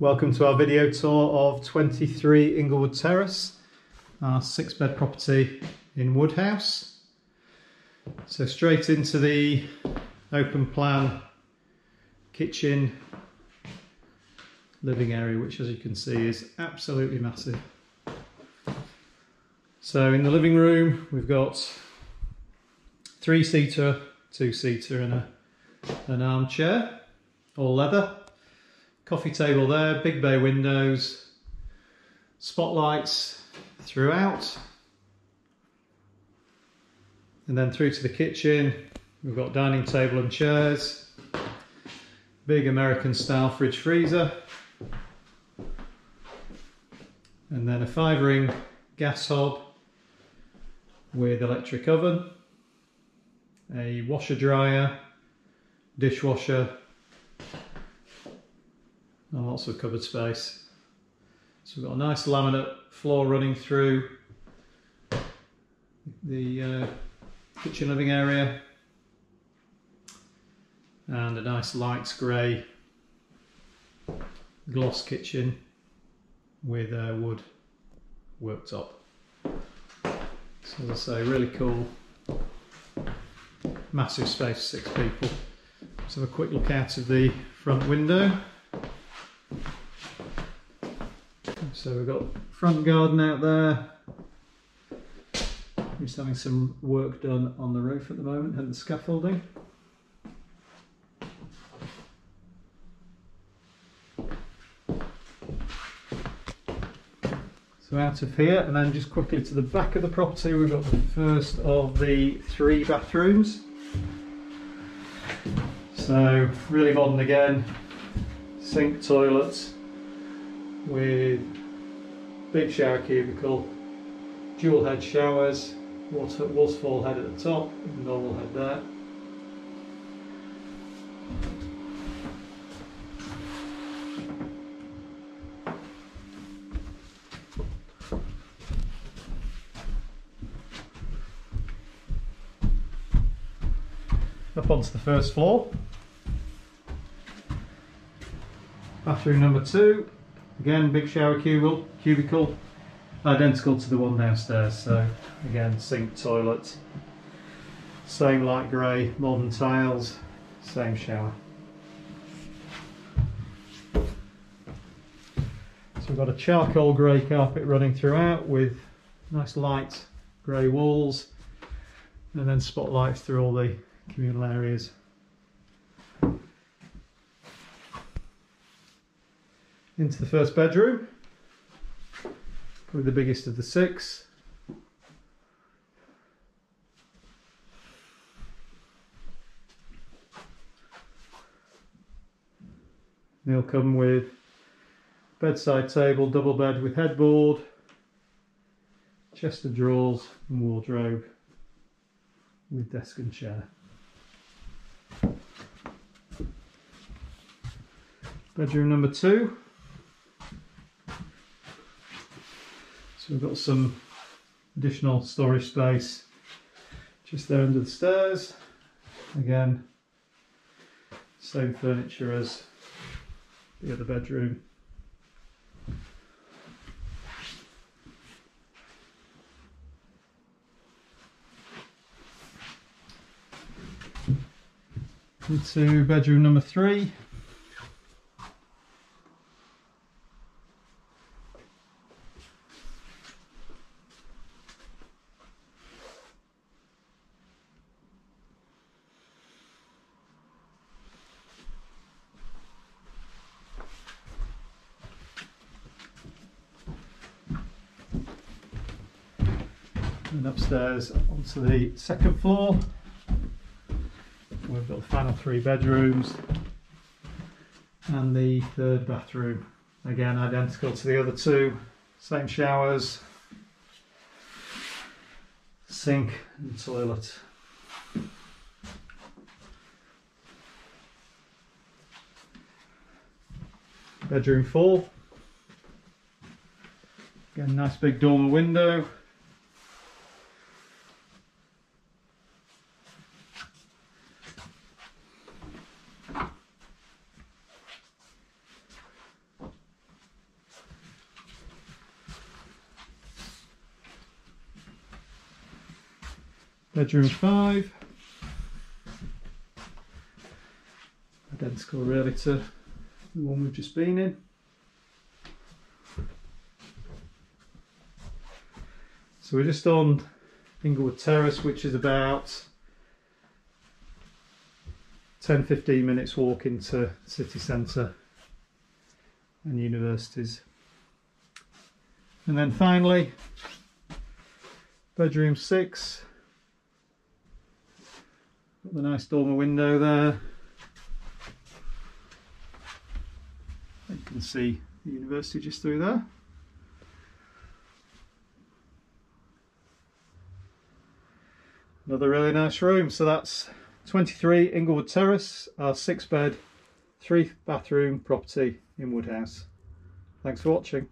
Welcome to our video tour of 23 Inglewood Terrace, our six bed property in Woodhouse. So straight into the open plan kitchen living area, which as you can see is absolutely massive. So in the living room, we've got three seater, two seater and a, an armchair, all leather. Coffee table there, big bay windows, spotlights throughout. And then through to the kitchen, we've got dining table and chairs, big American style fridge freezer, and then a five ring gas hob with electric oven, a washer dryer, dishwasher, and lots of cupboard space. So we've got a nice laminate floor running through the uh, kitchen living area and a nice light grey gloss kitchen with a wood worktop. So as I say, really cool, massive space for six people. Let's have a quick look out of the front window. So we've got front garden out there. Just having some work done on the roof at the moment and the scaffolding. So out of here and then just quickly to the back of the property we've got the first of the three bathrooms. So really modern again, sink, toilets with big shower cubicle, dual head showers, water, waterfall head at the top, normal head there. Up onto the first floor. Bathroom number two, again big shower cubicle, cubicle, identical to the one downstairs. So again sink, toilet, same light grey, modern tiles, same shower. So we've got a charcoal grey carpet running throughout with nice light grey walls and then spotlights through all the communal areas. Into the first bedroom, probably the biggest of the six. They'll come with bedside table, double bed with headboard, chest of drawers and wardrobe with desk and chair. Bedroom number two. So we've got some additional storage space just there under the stairs. Again, same furniture as the other bedroom. Into bedroom number three. And upstairs onto the second floor. We've got the final three bedrooms and the third bathroom. Again, identical to the other two, same showers, sink and toilet. Bedroom four. Again, nice big dormer window. Bedroom 5. Identical really to the one we've just been in. So we're just on Inglewood Terrace, which is about 10 15 minutes walk into city centre and universities. And then finally, bedroom six. Got the nice dormer window there. You can see the university just through there. Another really nice room. So that's 23 Inglewood Terrace, our six bed, three bathroom property in Woodhouse. Thanks for watching.